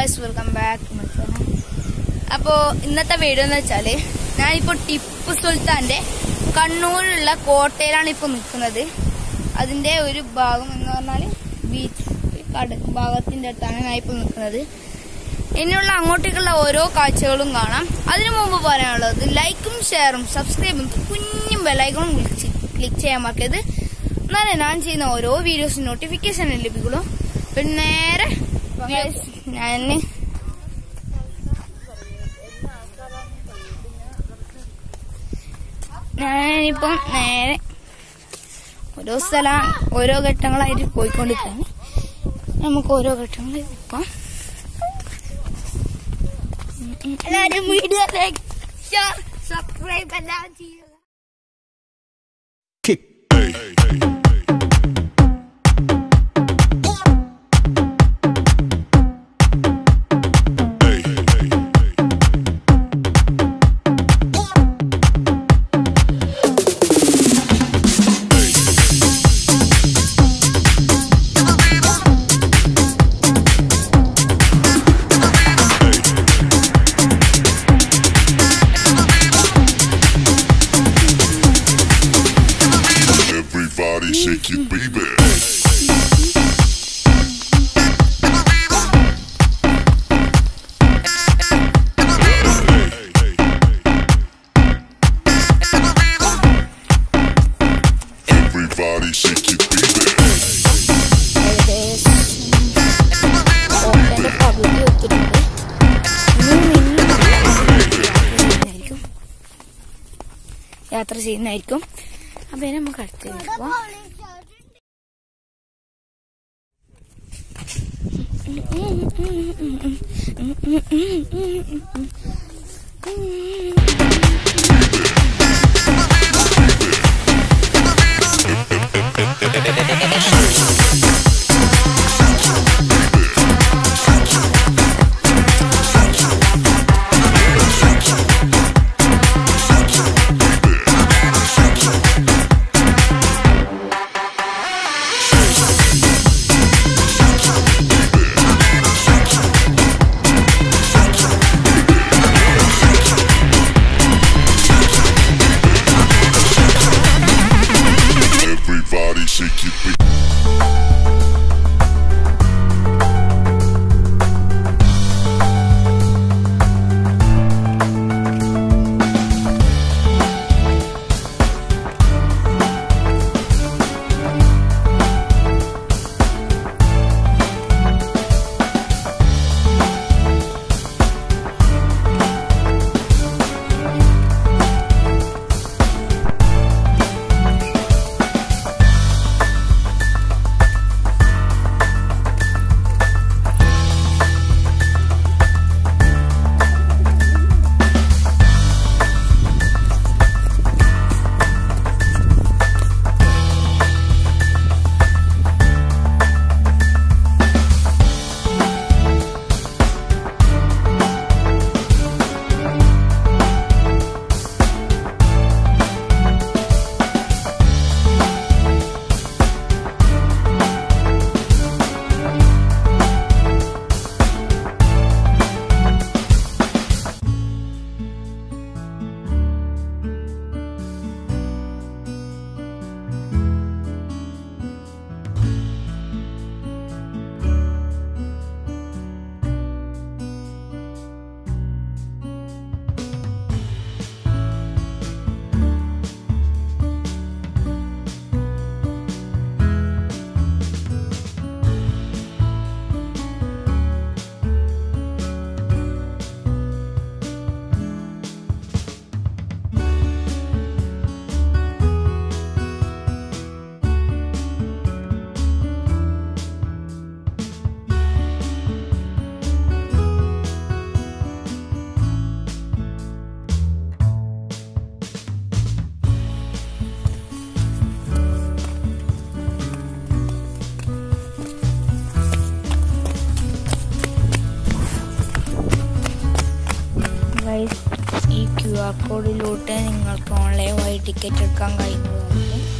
Guys welcome back അപ്പോൾ ഇന്നത്തെ video എന്ന് വെച്ചാൽ ഞാനിപ്പോൾ ടിപ്പു സുൽത്താന്റെ കണ്ണൂരിലുള്ള കോട്ടയിലാണ് ഇപ്പോൾ നിൽക്കുന്നത്. അതിന്റെ ഒരു ഭാഗം എന്ന് പറഞ്ഞാൽ ബീച്ച് കട ഭാഗത്തിന്റെ അടുത്താണ് ഞാൻ ഇപ്പോൾ നിൽക്കുന്നത്. ഇനിയുള്ള അങ്ങോട്ടേക്കുള്ള ഓരോ കാഴ്ചകളും കാണാം. അതിനു മുമ്പ് പറയാനുള്ളത് ലൈക്കും ഷെയറും സബ്സ്ക്രൈബും കുഞ്ഞും ബെലൈക്കണും ക്ലിക്ക് ചെയ്യാൻ പറ്റിയത് എന്നാലേ ഞാൻ ചെയ്യുന്ന ഓരോ വീഡിയോസും നോട്ടിഫിക്കേഷൻ ലഭിക്കുള്ളൂ. പിന്നെ നേരെ ഞാൻ ഞാനിപ്പം നേരെ ഓരോ സ്ഥലം ഓരോ ഘട്ടങ്ങളായിട്ട് പോയിക്കൊണ്ടിരിക്കുകയാണ് നമുക്ക് ഓരോ ഘട്ടങ്ങളിൽ ഇപ്പം എല്ലാവരും വീഡിയോ ലൈക്ക് ഷെയർ സബ്സ്ക്രൈബ് എല്ലാം ചെയ്യുക it, shake it, baby. യാത്ര ചെയ്യുന്നതായിരിക്കും അപ്പൊ നമുക്ക് അടുത്തേക്ക് പോവാം ആർ നിങ്ങൾക്ക് ഓൺലൈൻ വഴി ടിക്കറ്റ് എടുക്കാൻ കഴിയുന്നതായിരിക്കും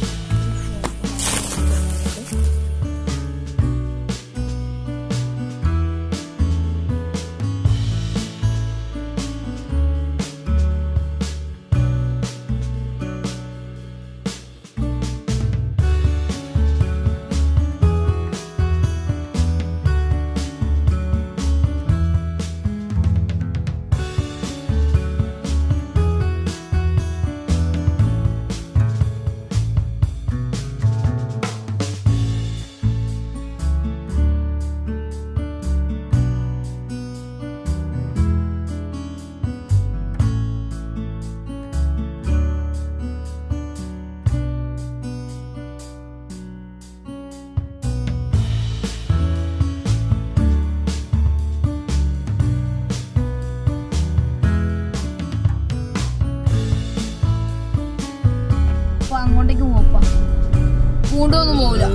പോവില്ല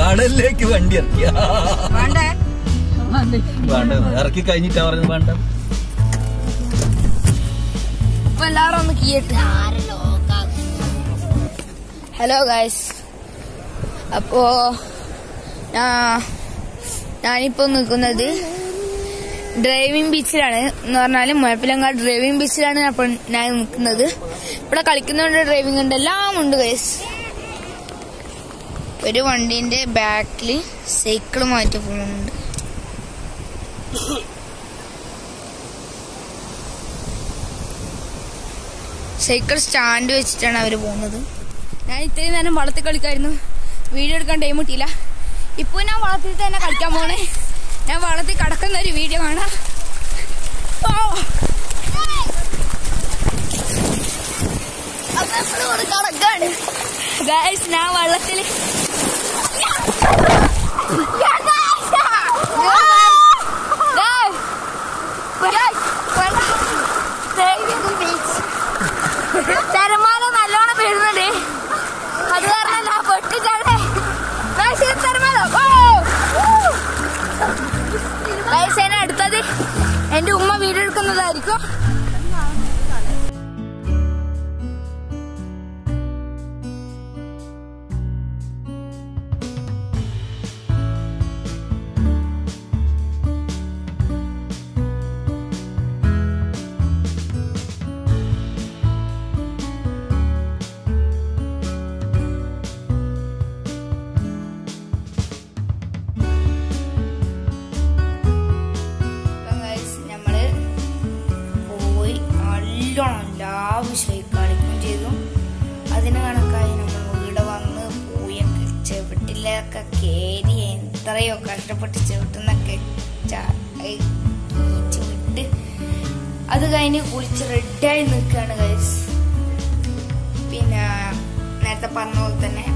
കടലിലേക്ക് വണ്ടി? ഇറക്കിയ ഇറക്കി കഴിഞ്ഞിട്ടാ പറഞ്ഞത് വേണ്ട. അപ്പൊ എല്ലാവരും ഒന്ന് കീയിട്ട് ഹലോ ഗൈസ് അപ്പോ ഞാ- ഞാനിപ്പോ നിൽക്കുന്നത് ഡ്രൈവിംഗ് ബീച്ചിലാണ് എന്ന് പറഞ്ഞാൽ മുഴപ്പിലങ്ങാട് ഡ്രൈവിംഗ് ബീച്ചിലാണ് അപ്പൊ ഞാൻ നിൽക്കുന്നത് ഇവിടെ കളിക്കുന്നവരുടെ ഡ്രൈവിംഗ് ഉണ്ട്. എല്ലാം ഉണ്ട് ഗൈസ് ഒരു വണ്ടീന്റെ ബാക്കിൽ മാറ്റി പോകുന്നുണ്ട് സൈക്കിൾ സ്റ്റാൻഡ് വെച്ചിട്ടാണ് അവർ പോകുന്നത്. ഞാൻ ഇത്രയും നേരം വളർത്തി കളിക്കായിരുന്നു. വീഡിയോ എടുക്കാൻ ടൈം കിട്ടിയില്ല. ഇപ്പൊ ഞാൻ വളർത്തി തന്നെ കളിക്കാൻ പോണേ. ഞാൻ വളർത്തി കടക്കുന്ന ഒരു വീഡിയോ കാണാം ഓ. ഞാൻ വള്ളത്തിൽ Federico? കേരി എത്രയോ കഷ്ടപ്പെട്ട് ചെവിട്ടുന്നൊക്കെ വിട്ട് അത് കഴിഞ്ഞ് കുളിച്ച് റെഡായി നിൽക്കുകയാണ് ഗൈസ് പിന്നെ നേരത്തെ പറഞ്ഞ പോലെ തന്നെ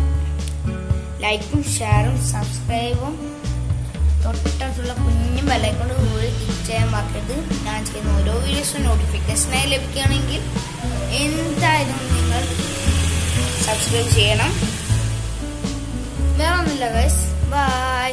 ലൈക്കും ഷെയറും സബ്സ്ക്രൈബും തൊട്ടടുത്തുള്ള കുഞ്ഞും വിലക്കൊണ്ട് ക്ലിക്ക് ചെയ്യാൻ മറക്കരുത്. ഞാൻ ചെയ്യുന്ന ഓരോ വീഡിയോസും നോട്ടിഫിക്കേഷനായി ലഭിക്കുകയാണെങ്കിൽ എന്തായാലും നിങ്ങൾ സബ്സ്ക്രൈബ് ചെയ്യണം. വേറെ ഒന്നുമില്ല ഗൈസ് ബൈ